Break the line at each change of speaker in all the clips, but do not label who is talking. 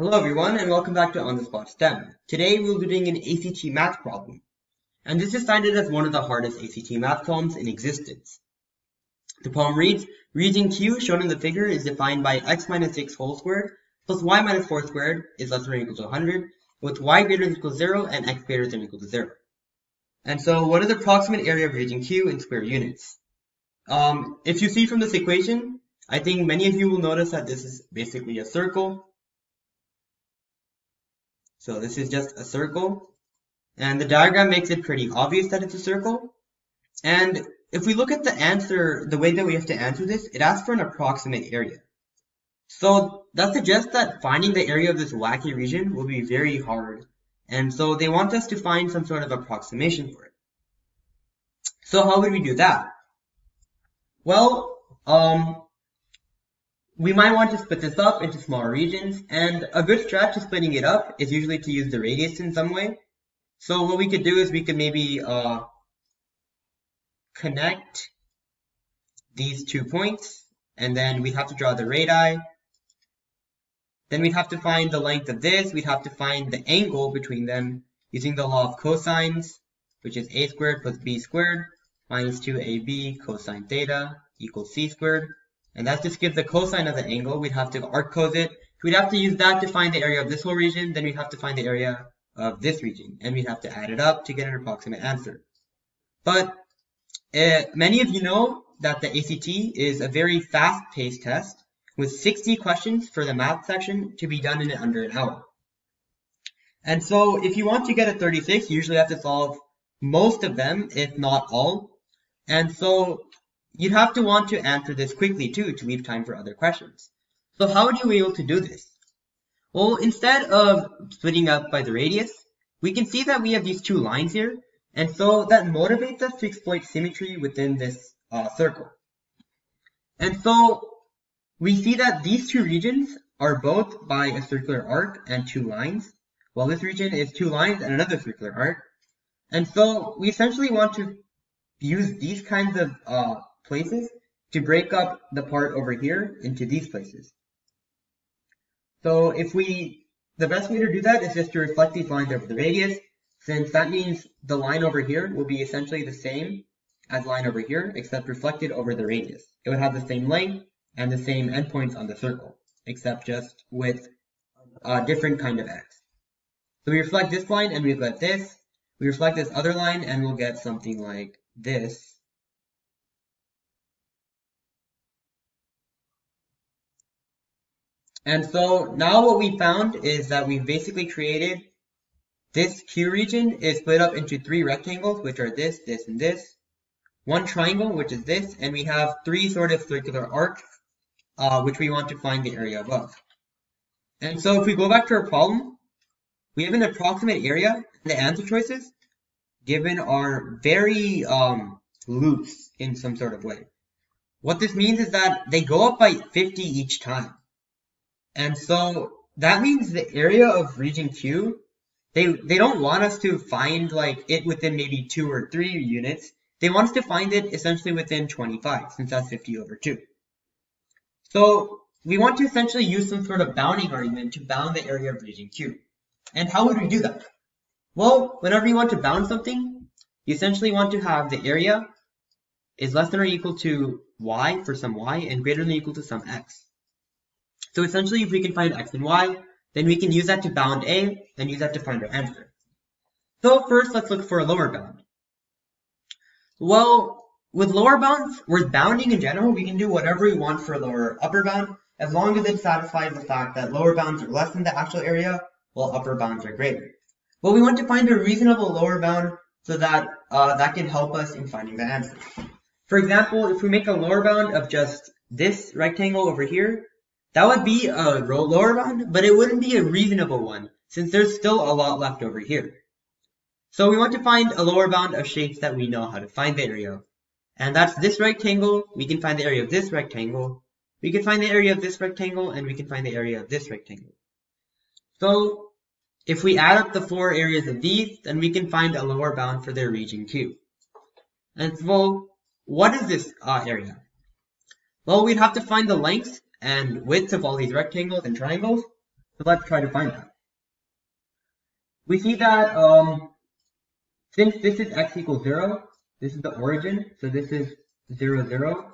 Hello everyone and welcome back to On the Spot STEM. Today we'll be doing an ACT math problem. And this is cited as one of the hardest ACT math problems in existence. The problem reads, region Q shown in the figure is defined by x minus 6 whole squared plus y minus 4 squared is less than or equal to 100 with y greater than or equal to 0 and x greater than or equal to 0. And so what is the approximate area of region Q in square units? Um, if you see from this equation, I think many of you will notice that this is basically a circle so this is just a circle. And the diagram makes it pretty obvious that it's a circle. And if we look at the answer, the way that we have to answer this, it asks for an approximate area. So that suggests that finding the area of this wacky region will be very hard. And so they want us to find some sort of approximation for it. So how would we do that? Well, um, we might want to split this up into smaller regions, and a good strat to splitting it up is usually to use the radius in some way. So what we could do is we could maybe uh, connect these two points, and then we'd have to draw the radii. Then we'd have to find the length of this, we'd have to find the angle between them using the law of cosines, which is a squared plus b squared minus 2ab cosine theta equals c squared. And that just gives the cosine of the angle. We'd have to arc cos it. We'd have to use that to find the area of this whole region. Then we'd have to find the area of this region. And we'd have to add it up to get an approximate answer. But uh, many of you know that the ACT is a very fast-paced test with 60 questions for the math section to be done in under an hour. And so if you want to get a 36, you usually have to solve most of them, if not all. And so You'd have to want to answer this quickly too to leave time for other questions. So how would you be able to do this? Well, instead of splitting up by the radius, we can see that we have these two lines here, and so that motivates us to exploit symmetry within this uh, circle. And so we see that these two regions are both by a circular arc and two lines, while this region is two lines and another circular arc. And so we essentially want to use these kinds of uh, places to break up the part over here into these places. So if we, the best way to do that is just to reflect these lines over the radius, since that means the line over here will be essentially the same as line over here, except reflected over the radius. It would have the same length and the same endpoints on the circle, except just with a different kind of x. So we reflect this line and we get this. We reflect this other line and we'll get something like this. And so now what we found is that we basically created this Q region is split up into three rectangles, which are this, this, and this. One triangle, which is this, and we have three sort of circular arcs, uh, which we want to find the area above. And so if we go back to our problem, we have an approximate area, and the answer choices given are very um, loose in some sort of way. What this means is that they go up by 50 each time. And so that means the area of region Q, they, they don't want us to find like it within maybe two or three units. They want us to find it essentially within 25, since that's 50 over 2. So we want to essentially use some sort of bounding argument to bound the area of region Q. And how would we do that? Well, whenever you want to bound something, you essentially want to have the area is less than or equal to y for some y and greater than or equal to some x. So essentially, if we can find x and y, then we can use that to bound A and use that to find our answer. So first, let's look for a lower bound. Well, with lower bounds, with bounding in general, we can do whatever we want for a lower upper bound, as long as it satisfies the fact that lower bounds are less than the actual area, while upper bounds are greater. But we want to find a reasonable lower bound so that uh, that can help us in finding the answer. For example, if we make a lower bound of just this rectangle over here, that would be a lower bound, but it wouldn't be a reasonable one, since there's still a lot left over here. So we want to find a lower bound of shapes that we know how to find the area of. And that's this rectangle, we can find the area of this rectangle, we can find the area of this rectangle, and we can find the area of this rectangle. So if we add up the four areas of these, then we can find a lower bound for their region Q. And so what is this uh, area? Well, we'd have to find the lengths and widths of all these rectangles and triangles. So let's try to find that. We see that um, since this is x equals 0, this is the origin, so this is 0, 0.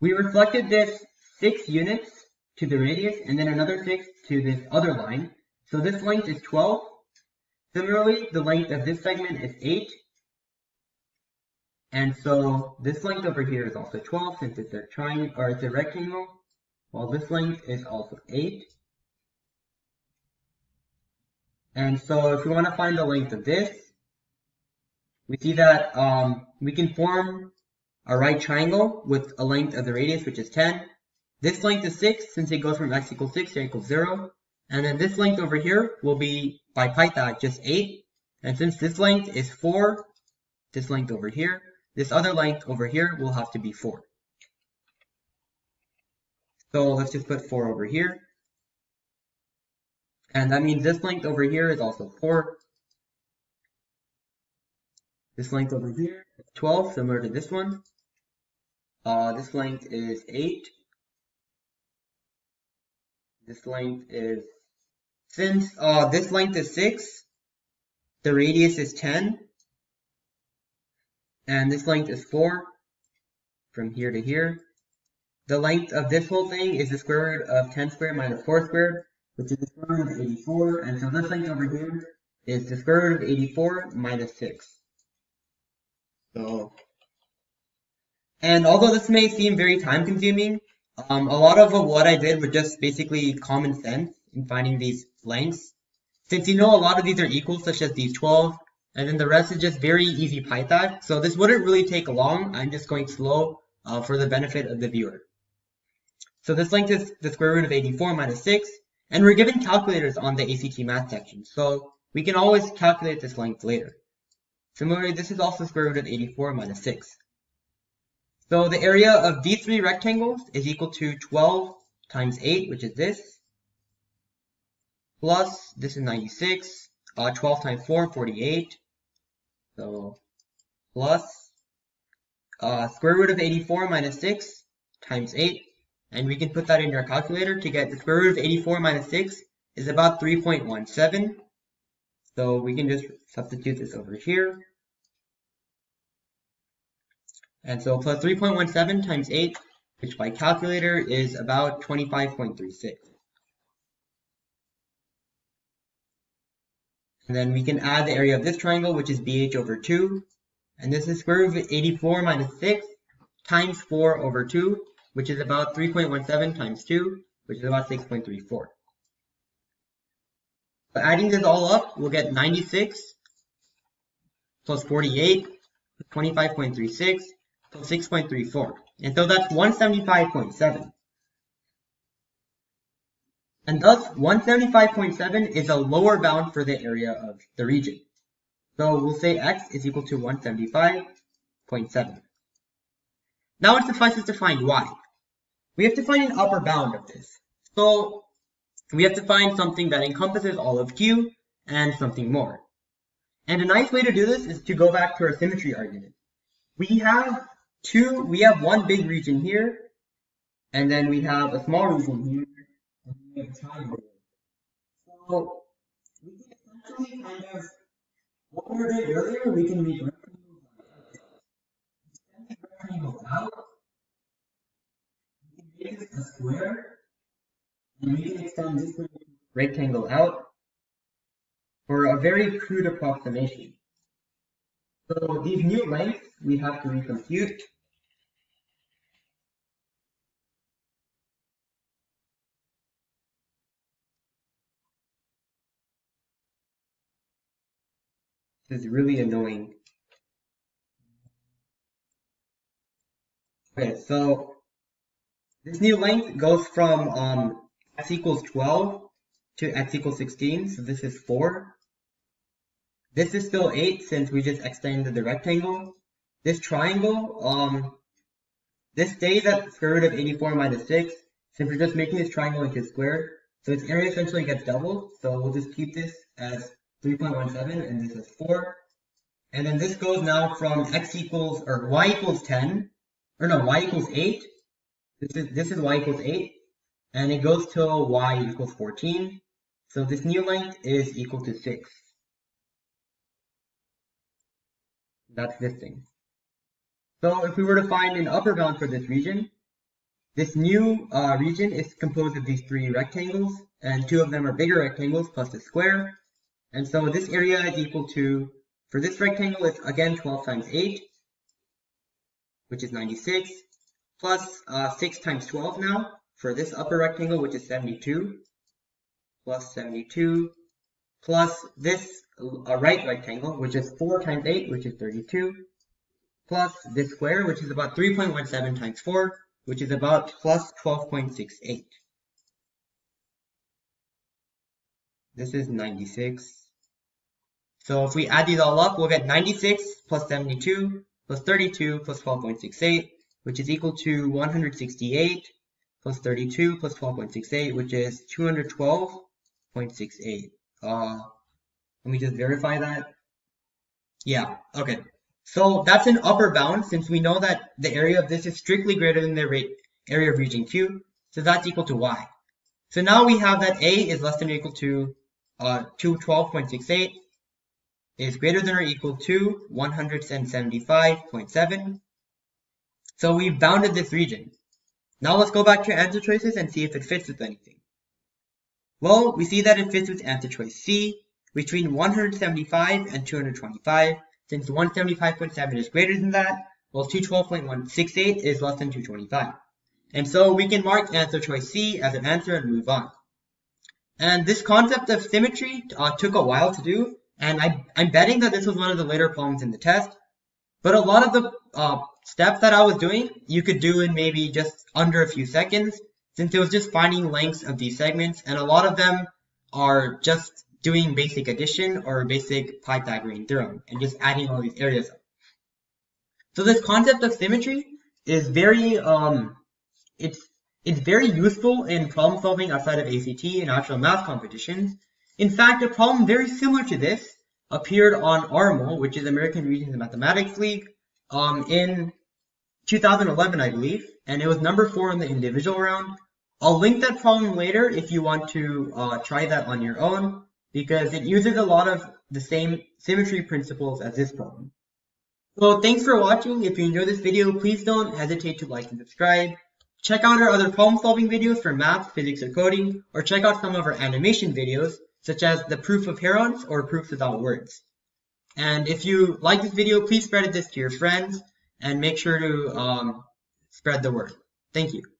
We reflected this 6 units to the radius and then another 6 to this other line. So this length is 12. Similarly, the length of this segment is 8. And so this length over here is also 12 since it's a triangle or it's a rectangle, while this length is also 8. And so if we want to find the length of this, we see that um, we can form a right triangle with a length of the radius, which is 10. This length is 6, since it goes from x equals 6 to x equals 0. And then this length over here will be, by Pythag, just 8. And since this length is 4, this length over here, this other length over here will have to be 4. So let's just put 4 over here. And that means this length over here is also 4. This length over here is 12, similar to this one. Uh, this length is 8. This length is, since uh, this length is 6, the radius is 10. And this length is 4 from here to here. The length of this whole thing is the square root of 10 squared minus 4 squared which is the square root of 84, and so this length over here is the square root of 84 minus 6. So, and although this may seem very time consuming, um, a lot of what I did was just basically common sense in finding these lengths. Since you know a lot of these are equal, such as these 12, and then the rest is just very easy Pythag. So this wouldn't really take long. I'm just going slow uh, for the benefit of the viewer. So this length is the square root of 84 minus 6. And we're given calculators on the ACT math section, so we can always calculate this length later. Similarly, this is also square root of 84 minus 6. So the area of these three rectangles is equal to 12 times 8, which is this, plus, this is 96, uh, 12 times 4, 48, so plus, uh, square root of 84 minus 6 times 8, and we can put that in our calculator to get the square root of 84 minus 6 is about 3.17. So we can just substitute this over here. And so plus 3.17 times 8, which by calculator is about 25.36. And then we can add the area of this triangle, which is BH over 2. And this is square root of 84 minus 6 times 4 over 2, which is about 3.17 times 2, which is about 6.34. But adding this all up, we'll get 96 plus 48 25.36 plus 6.34. And so that's 175.7. And thus, 175.7 is a lower bound for the area of the region. So we'll say x is equal to 175.7. Now it suffices to find y we have to find an upper bound of this. So we have to find something that encompasses all of Q and something more. And a nice way to do this is to go back to our symmetry argument. We have two, we have one big region here, and then we have a small region here, we a triangle. So we can essentially kind of, what we did earlier, we can make rectangles like rectangles out, is a square, and we can extend this rectangle out for a very crude approximation. So these new lengths we have to recompute. This is really annoying. Okay, so this new length goes from um, x equals 12 to x equals 16, so this is 4. This is still 8 since we just extended the rectangle. This triangle, um, this stays at the square root of 84 minus 6 since we're just making this triangle into a square. So its area essentially gets doubled, so we'll just keep this as 3.17 and this is 4. And then this goes now from x equals, or y equals 10, or no, y equals 8 this is, this is y equals 8. and it goes till y equals 14. So this new length is equal to 6. That's this thing. So if we were to find an upper bound for this region, this new uh, region is composed of these three rectangles, and two of them are bigger rectangles plus a square. And so this area is equal to, for this rectangle, it's again 12 times 8, which is 96, plus uh, 6 times 12 now, for this upper rectangle, which is 72, plus 72, plus this uh, right rectangle, which is 4 times 8, which is 32, plus this square, which is about 3.17 times 4, which is about plus 12.68. This is 96. So if we add these all up, we'll get 96 plus 72 plus 32 plus 12.68, which is equal to 168 plus 32 plus 12.68, which is 212.68. Uh, let me just verify that. Yeah, okay. So that's an upper bound since we know that the area of this is strictly greater than the area of region Q. So that's equal to y. So now we have that A is less than or equal to uh, 212.68 is greater than or equal to 175.7. So we've bounded this region. Now let's go back to answer choices and see if it fits with anything. Well, we see that it fits with answer choice C between 175 and 225 since 175.7 is greater than that, while 212.168 is less than 225. And so we can mark answer choice C as an answer and move on. And this concept of symmetry uh, took a while to do, and I, am betting that this was one of the later problems in the test. But a lot of the uh, steps that I was doing, you could do in maybe just under a few seconds, since it was just finding lengths of these segments, and a lot of them are just doing basic addition or basic Pythagorean theorem, and just adding all these areas up. So this concept of symmetry is very, um, it's it's very useful in problem solving outside of ACT and actual math competitions. In fact, a problem very similar to this appeared on ARML, which is American Regions Mathematics League, um, in 2011, I believe, and it was number four in the individual round. I'll link that problem later if you want to uh, try that on your own, because it uses a lot of the same symmetry principles as this problem. So thanks for watching. If you enjoyed this video, please don't hesitate to like and subscribe. Check out our other problem solving videos for math, physics, or coding, or check out some of our animation videos, such as the proof of Heron's or proofs without words. And if you like this video, please spread it this to your friends and make sure to um, spread the word. Thank you.